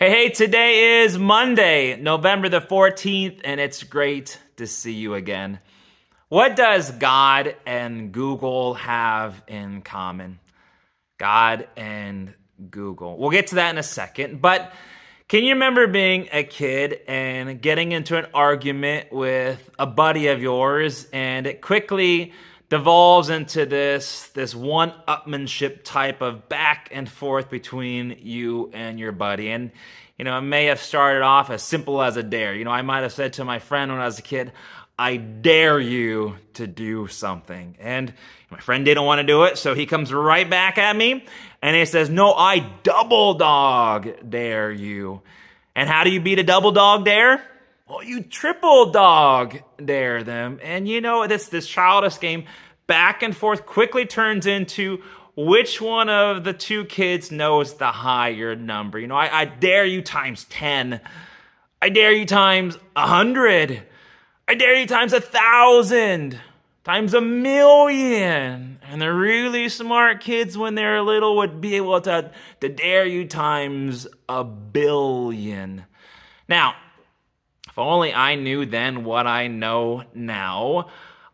Hey, hey, today is Monday, November the 14th, and it's great to see you again. What does God and Google have in common? God and Google. We'll get to that in a second, but can you remember being a kid and getting into an argument with a buddy of yours and it quickly devolves into this this one upmanship type of back and forth between you and your buddy. And you know it may have started off as simple as a dare. You know i might have said to my friend when i was a kid i dare you to do something. And my friend didn't want to do it so he comes right back at me and he says no i double dog dare you. And how do you beat a double dog dare well, you triple dog dare them. And you know, this, this childish game back and forth quickly turns into which one of the two kids knows the higher number. You know, I, I dare you times 10. I dare you times a 100. I dare you times a 1,000. Times a million. And the really smart kids, when they're little, would be able to, to dare you times a billion. Now, if only I knew then what I know now,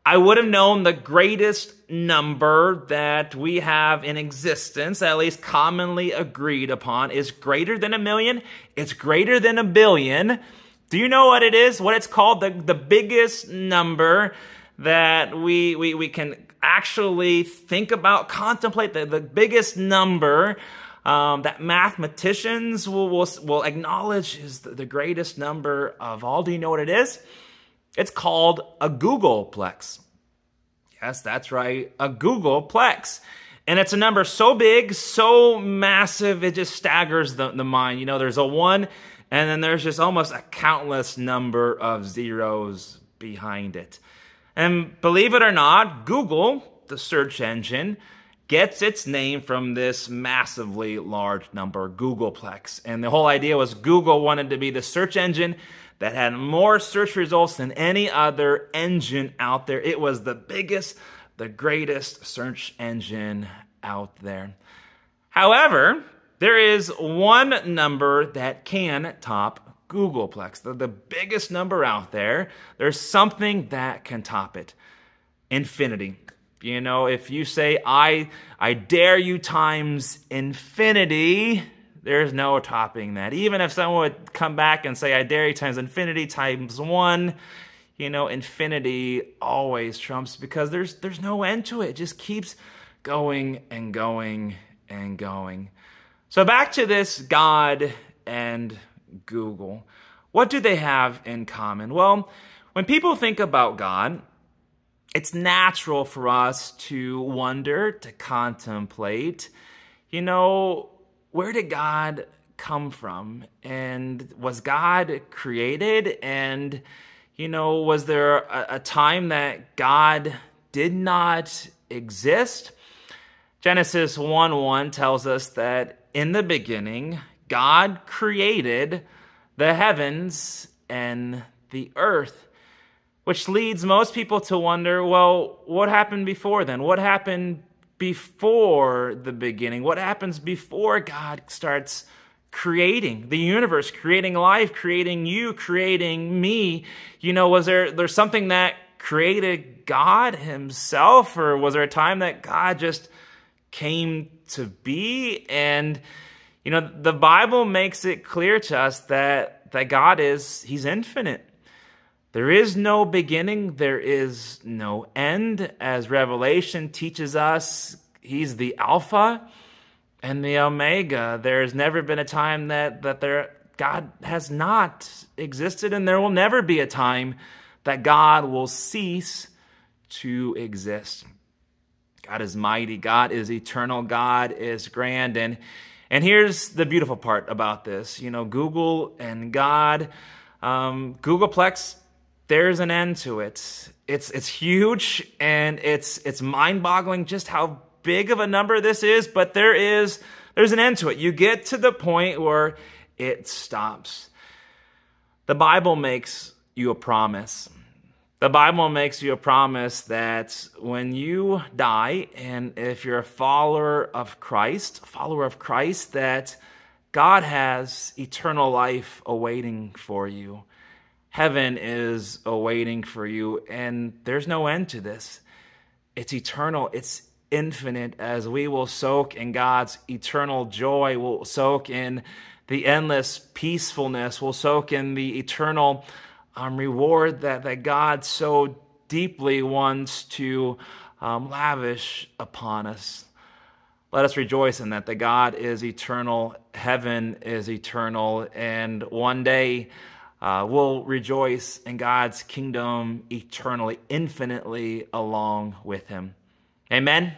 I would have known the greatest number that we have in existence, at least commonly agreed upon, is greater than a million. It's greater than a billion. Do you know what it is? What it's called? The, the biggest number that we, we, we can actually think about, contemplate, the, the biggest number um, that mathematicians will, will, will acknowledge is the, greatest number of all. Do you know what it is? It's called a googolplex. Yes, that's right, a googolplex. And it's a number so big, so massive, it just staggers the, the mind. You know, there's a one, and then there's just almost a countless number of zeros behind it. And believe it or not, Google, the search engine, gets its name from this massively large number, googolplex. And the whole idea was Google wanted to be the search engine that had more search results than any other engine out there. It was the biggest, the greatest search engine out there. However, there is one number that can top googolplex, the, the biggest number out there. There's something that can top it infinity. You know, if you say, I, I dare you times infinity, there's no topping that. Even if someone would come back and say, I dare you times infinity times one, you know, infinity always trumps because there's there's no end to it. It just keeps going and going and going. So back to this God and Google. What do they have in common? Well, when people think about God, it's natural for us to wonder, to contemplate, you know, where did God come from? And was God created? And, you know, was there a, a time that God did not exist? Genesis 1 1 tells us that in the beginning, God created the heavens and the earth. Which leads most people to wonder well, what happened before then? What happened before the beginning? What happens before God starts creating the universe, creating life, creating you, creating me? You know, was there there's something that created God himself or was there a time that God just came to be and you know, the Bible makes it clear to us that that God is he's infinite. There is no beginning, there is no end. As Revelation teaches us, He's the Alpha and the Omega. There's never been a time that, that there, God has not existed, and there will never be a time that God will cease to exist. God is mighty, God is eternal, God is grand. And, and here's the beautiful part about this you know, Google and God. Um, googolplex there's an end to it. It's it's huge and it's it's mind-boggling just how big of a number this is, but there is there's an end to it. You get to the point where it stops. The Bible makes you a promise. The Bible makes you a promise that when you die, and if you're a follower of Christ, follower of Christ, that God has eternal life awaiting for you. Heaven is awaiting for you, and there's no end to this. It's eternal, it's infinite as we will soak in God's eternal joy, we'll soak in the endless peacefulness, we'll soak in the eternal um, reward that, that God so deeply wants to um, lavish upon us. Let us rejoice in that, that God is eternal, heaven is eternal, and one day uh, we'll rejoice in God's kingdom eternally, infinitely along with Him. Amen.